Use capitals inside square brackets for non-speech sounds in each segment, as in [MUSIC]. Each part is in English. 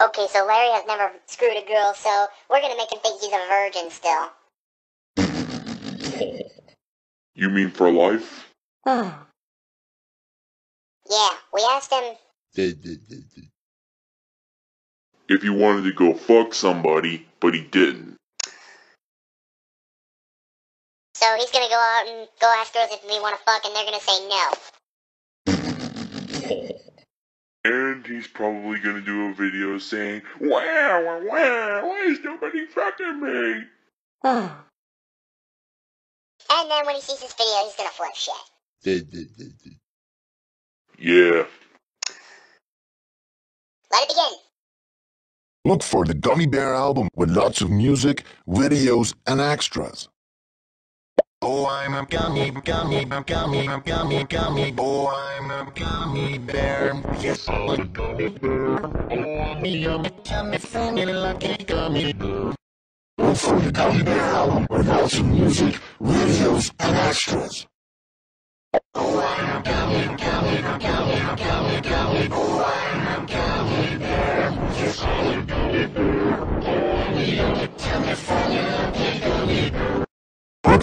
Okay, so Larry has never screwed a girl, so we're gonna make him think he's a virgin still. [LAUGHS] You mean for life? Ah. Yeah, we asked him. If you wanted to go fuck somebody, but he didn't. So he's gonna go out and go ask girls if they wanna fuck, and they're gonna say no. [LAUGHS] And he's probably gonna do a video saying, Wow, wow, wow, why is nobody fucking me? [SIGHS] And then when he sees this video, he's gonna flip shit. Yeah. Let it begin. Look for the Gummy Bear album with lots of music, videos, and extras. Oh, I'm a gummy, gummy, gummy, gummy, gummy. Oh, I'm a gummy bear. Yes, I'm a gummy bear. Oh, I'm a yummy, yummy, funny, lucky gummy bear. Look for the Gummy Bear album with lots of music, videos, and extras. Oh, I'm a gummy, gummy, gummy, gummy, gummy. Oh, I'm a gummy bear. Yes, I'm a gummy bear. Oh, I'm a yummy, lucky gummy bear.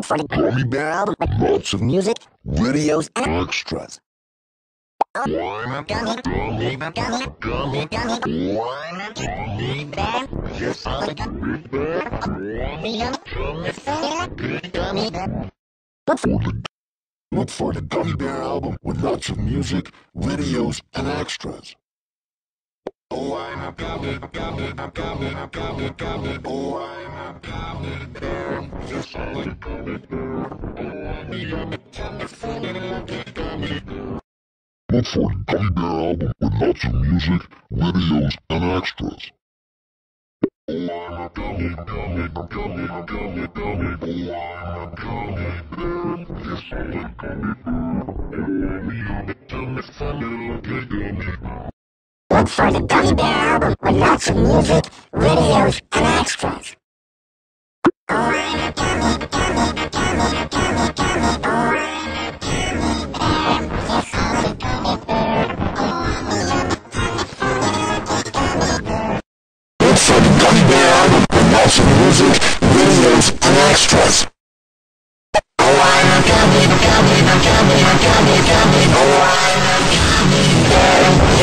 Look for the Gummy Bear album with lots of music, videos, and extras. I'm gummy, gummy, gummy, gummy, gummy. I'm gummy bear. Yes, I'm a gummy bear. I'm a yummy, yummy, funny, lucky gummy bear. Look for the Look for the Gummy Bear album with lots of music, videos, and extras. Oh, I'm a gummy, gummy, gummy, gummy, gummy. Oh, I'm a gummy bear. Yes, I'm a gummy bear. Oh, I'm a yummy, yummy, funny, lucky gummy bear. Look for the Gummy Bear album with lots of music, videos, and extras. Oh, I'm a gummy, gummy, gummy, gummy, gummy. Oh, I'm a gummy bear. Yes, I'm a gummy bear. Oh, I'm a yummy, funny, lucky gummy bear. Look for the Gummy Bear album with lots of music, videos, and extras. Oh, I'm a gummy, gummy, gummy, gummy, gummy. A gummy bear. I'm a gummy bear. A. Look for the Gummy Bear album with lots of music, videos, and extras. Oh, I'm a gummy, gummy, gummy, gummy, gummy. Oh,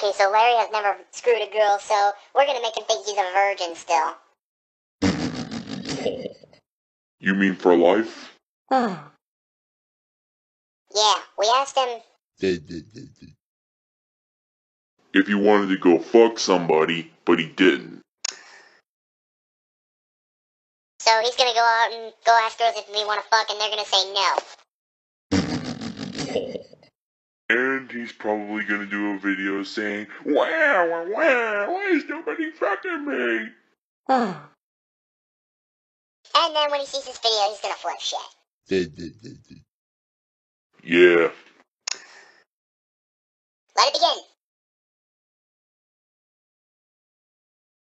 Okay, so Larry has never screwed a girl, so we're gonna make him think he's a virgin still. [LAUGHS] You mean for life? [SIGHS] Yeah, we asked him. If he wanted to go fuck somebody, but he didn't. So he's gonna go out and go ask girls if they want to fuck, and they're gonna say no. [LAUGHS] And he's probably gonna do a video saying, Wow, wow, wow, why is nobody fucking me? [SIGHS] And then when he sees this video, he's gonna flip shit. Yeah. Let it begin.